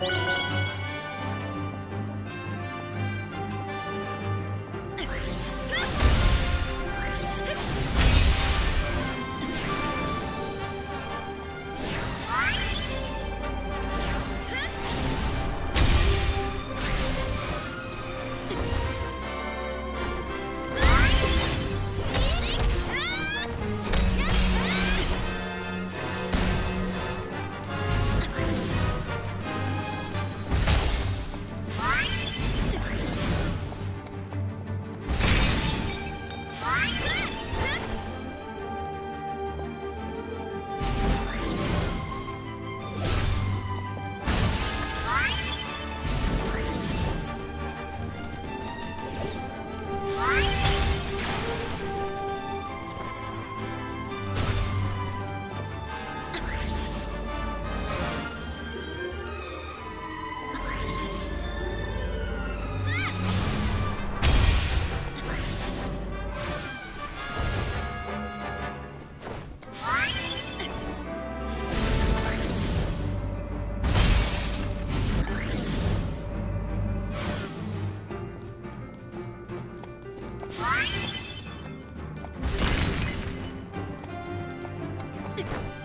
Bye. Ugh!